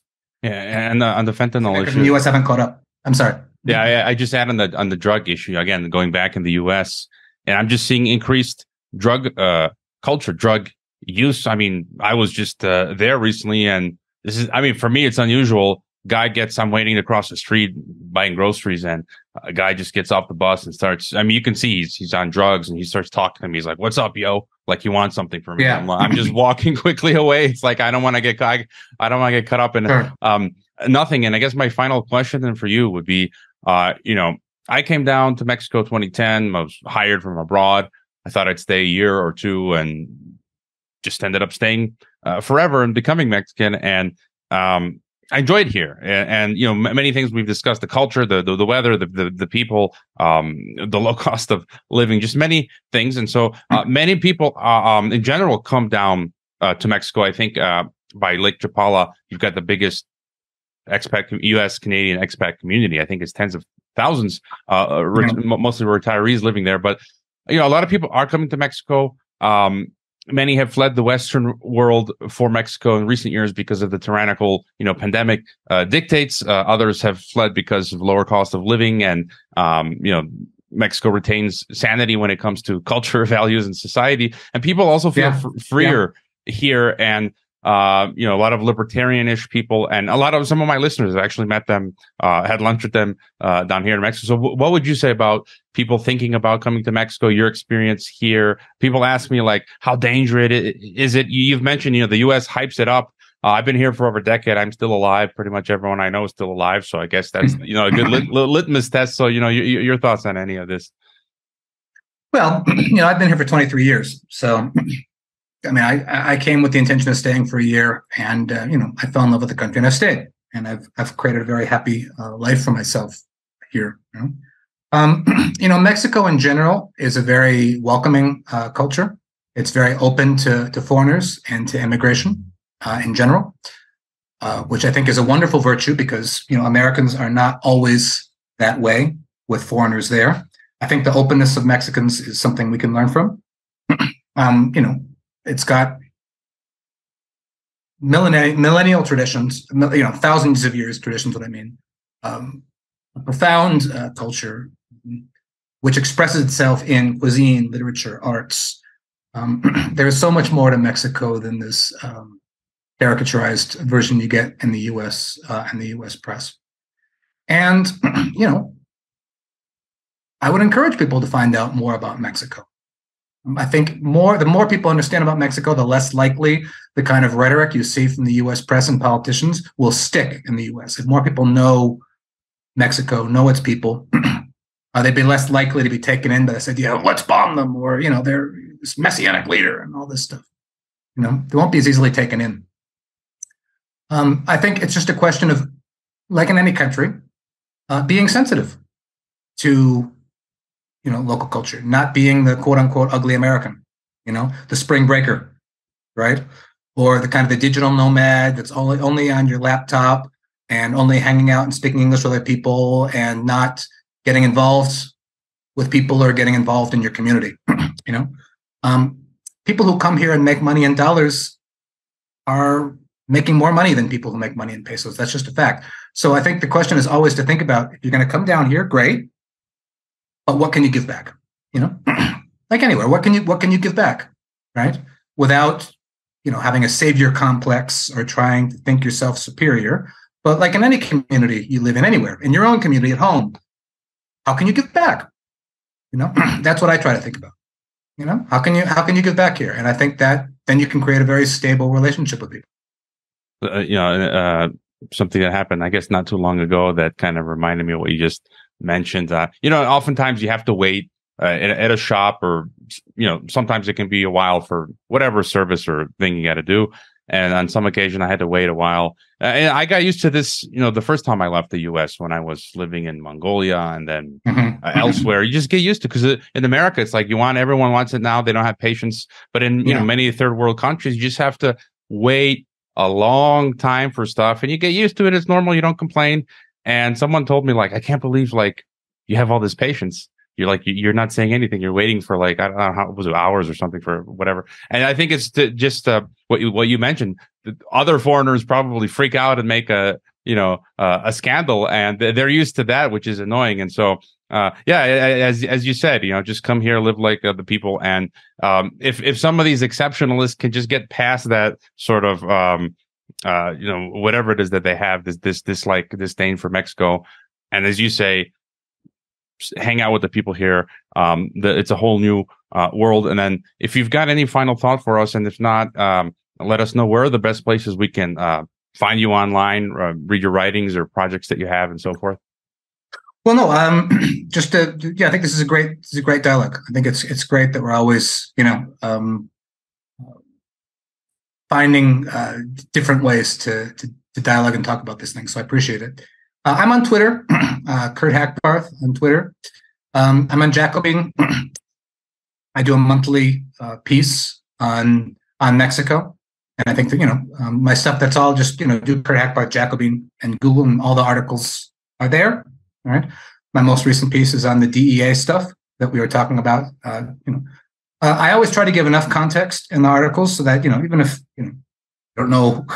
Yeah, and uh, on the fentanyl issue, the U.S. haven't caught up. I'm sorry. Yeah, I, I, just add on the on the drug issue again, going back in the U.S. and I'm just seeing increased drug uh, culture, drug use. I mean, I was just uh, there recently, and this is. I mean, for me, it's unusual guy gets i'm waiting to cross the street buying groceries and a guy just gets off the bus and starts i mean you can see he's, he's on drugs and he starts talking to me he's like what's up yo like you want something from me. Yeah. I'm, I'm just walking quickly away. It's like i don't want to get i, I don't want to get cut up in sure. um nothing. And i guess my final question then for you would be uh you know i came down to mexico 2010 i was hired from abroad. I thought i'd stay a year or two and just ended up staying uh, forever and becoming mexican. And um I enjoyed here, and, and, you know many things we've discussed: the culture, the the, the weather, the, the, the people, um, the low cost of living, just many things. And so uh, hmm. many people, uh, um, in general, come down uh, to Mexico. I think uh, by Lake Chapala, you've got the biggest expat U.S. Canadian expat community. I think it's tens of thousands, uh, uh mostly retirees living there. But you know, a lot of people are coming to Mexico. Um, many have fled the Western world for Mexico in recent years because of the tyrannical, you know, pandemic uh, dictates. Uh, others have fled because of lower cost of living, and um, you know, Mexico retains sanity when it comes to culture, values, and society. And people also feel yeah. f- freer yeah. here. And uh, you know, a lot of libertarianish people, and a lot of some of my listeners have actually met them, uh, had lunch with them uh, down here in Mexico. So, w- what would you say about people thinking about coming to Mexico? Your experience here? People ask me like, how dangerous it is it? You've mentioned, you know, the U.S. hypes it up. Uh, I've been here for over a decade. I'm still alive. Pretty much everyone I know is still alive. So I guess that's you know a good lit- litmus test. So you know, your, your thoughts on any of this? Well, you know, I've been here for 23 years, so I mean, I, I came with the intention of staying for a year, and uh, you know, I fell in love with the country, and I've stayed, and I've I've created a very happy uh, life for myself here. You know? Um, you know, Mexico in general is a very welcoming uh, culture. It's very open to to foreigners and to immigration uh, in general, uh, which I think is a wonderful virtue because you know Americans are not always that way with foreigners there. I think the openness of Mexicans is something we can learn from. um, you know, it's got millennial, millennial traditions, you know, thousands of years traditions. What I mean, um, a profound uh, culture which expresses itself in cuisine, literature, arts. Um, there is so much more to Mexico than this um, caricaturized version you get in the U.S. Uh, and the U.S. press. And you know, I would encourage people to find out more about Mexico. I think more the more people understand about Mexico, the less likely the kind of rhetoric you see from the U.S. press and politicians will stick in the U.S. If more people know Mexico, know its people, uh, they'd be less likely to be taken in by this idea of let's bomb them or you know they're this messianic leader and all this stuff. You know, they won't be as easily taken in. Um, I think it's just a question of, like in any country, uh, being sensitive to you know local culture not being the quote unquote ugly american you know the spring breaker right? Or the kind of the digital nomad that's only only on your laptop and only hanging out and speaking english with other people and not getting involved with people or getting involved in your community you know? Um, people who come here and make money in dollars are making more money than people who make money in pesos. That's just a fact. So i think the question is always to think about if you're going to come down here great but what can you give back? You know, like anywhere, what can you what can you give back, right? Without you know having a savior complex or trying to think yourself superior. But like in any community you live in anywhere, in your own community at home, how can you give back? You know, that's what I try to think about. You know, how can you how can you give back here? And I think that then you can create a very stable relationship with people. Uh, you know, uh, something that happened, I guess, not too long ago that kind of reminded me of what you just mentioned. Uh, you know, oftentimes you have to wait uh, at, at, a shop, or you know, sometimes it can be a while for whatever service or thing you got to do. And on some occasion, I had to wait a while. Uh, and I got used to this. You know, the first time I left the U.S. when I was living in Mongolia and then mm-hmm. uh, elsewhere, you just get used to because in America, it's like you want everyone wants it now. They don't have patience. But in you yeah. know many third world countries, you just have to wait a long time for stuff, and you get used to it. It's normal. You don't complain. And someone told me like, I can't believe like you have all this patience. You're like you're not saying anything. You're waiting for like I don't know how was it hours or something for whatever. And I think it's to, just uh, what you what you mentioned. Other foreigners probably freak out and make a you know uh, a scandal, and they're used to that, which is annoying. And so uh, yeah, as as you said, you know, just come here, live like uh, the people, and um, if if some of these exceptionalists can just get past that sort of um, uh, you know, whatever it is that they have, this this this like disdain for Mexico, and as you say, hang out with the people here. Um, the, it's a whole new uh, world. And then, if you've got any final thought for us, and if not, um, let us know where are the best places we can uh, find you online, uh, read your writings or projects that you have, and so forth. Well, no, um, just to, yeah, I think this is a great, this is a great dialogue. I think it's it's great that we're always, you know, um, finding uh, different ways to, to, to dialogue and talk about this thing. So I appreciate it. Uh, I'm on Twitter, uh, Kurt Hackbarth on Twitter. Um, I'm on Jacobin. I do a monthly uh, piece on on Mexico, and I think that you know um, my stuff. That's all just you know do Kurt Hackbarth Jacobin and Google, and all the articles are there. All right. My most recent piece is on the DEA stuff that we were talking about. Uh, you know, uh, I always try to give enough context in the articles so that you know, even if you know, I don't know,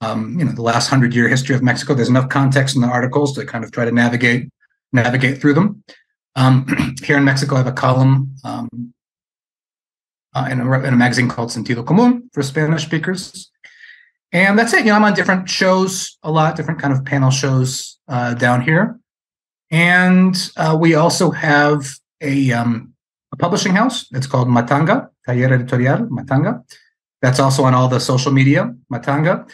um, you know, the last hundred year history of Mexico, there's enough context in the articles to kind of try to navigate navigate through them. Um, here in Mexico, I have a column um, uh, in, a, in, a, magazine called Sentido Común for Spanish speakers. and that's it. You know, I'm on different shows a lot, different kind of panel shows uh, down here, and uh, we also have a um, a publishing house. It's called Matanga Taller Editorial Matanga. That's also on all the social media, Matanga.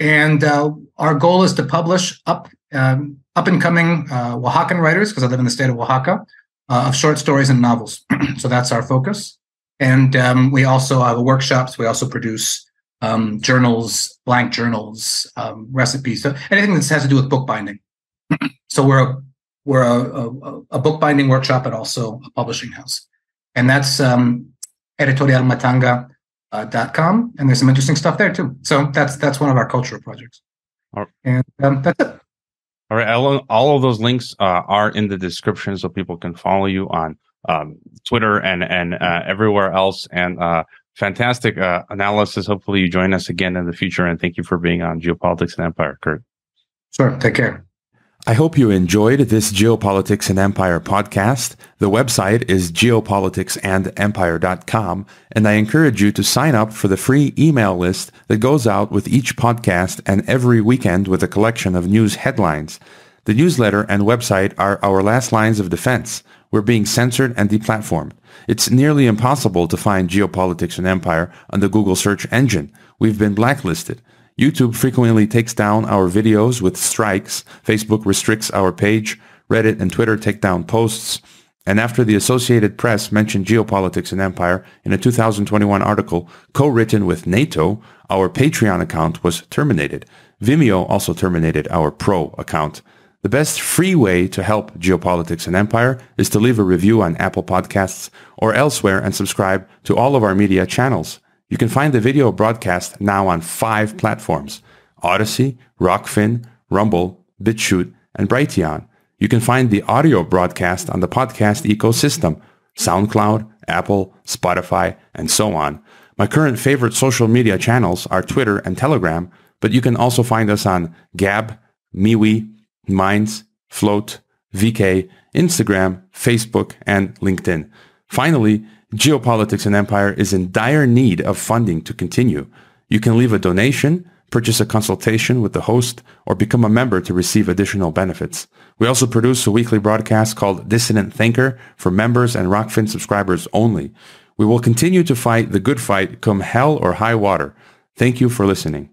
And uh, our goal is to publish up um, up and coming uh, Oaxacan writers, because I live in the state of Oaxaca, uh, of short stories and novels. so that's our focus. And um, we also have workshops. We also produce um, journals, blank journals, um, recipes, so anything that has to do with bookbinding. so we're a, we're a, a, a bookbinding workshop and also a publishing house. And that's um, editorialmatanga.com. Uh, and there's some interesting stuff there too. So that's that's one of our cultural projects. Right. And um, that's it. All right. All, all of those links uh, are in the description so people can follow you on um, Twitter and and uh, everywhere else. And uh, fantastic uh, analysis. Hopefully, you join us again in the future. And thank you for being on Geopolitics and Empire, Kurt. Sure. Take care. I hope you enjoyed this Geopolitics and Empire podcast. The website is geopoliticsandempire.com, and I encourage you to sign up for the free email list that goes out with each podcast and every weekend with a collection of news headlines. The newsletter and website are our last lines of defense. We're being censored and deplatformed. It's nearly impossible to find Geopolitics and Empire on the Google search engine. We've been blacklisted. YouTube frequently takes down our videos with strikes. Facebook restricts our page. Reddit and Twitter take down posts. And after the Associated Press mentioned geopolitics and empire in a 2021 article co-written with NATO, our Patreon account was terminated. Vimeo also terminated our Pro account. The best free way to help geopolitics and empire is to leave a review on Apple Podcasts or elsewhere and subscribe to all of our media channels. You can find the video broadcast now on five platforms, Odysee, Rokfin, Rumble, BitChute, and Brighteon. You can find the audio broadcast on the podcast ecosystem, SoundCloud, Apple, Spotify, and so on. My current favorite social media channels are Twitter and Telegram, but you can also find us on Gab, MeWe, Minds, Flote, VK, Instagram, Facebook, and LinkedIn. Finally, Geopolitics and Empire is in dire need of funding to continue. You can leave a donation, purchase a consultation with the host, or become a member to receive additional benefits. We also produce a weekly broadcast called Dissident Thinker for members and Rokfin subscribers only. We will continue to fight the good fight come hell or high water. Thank you for listening.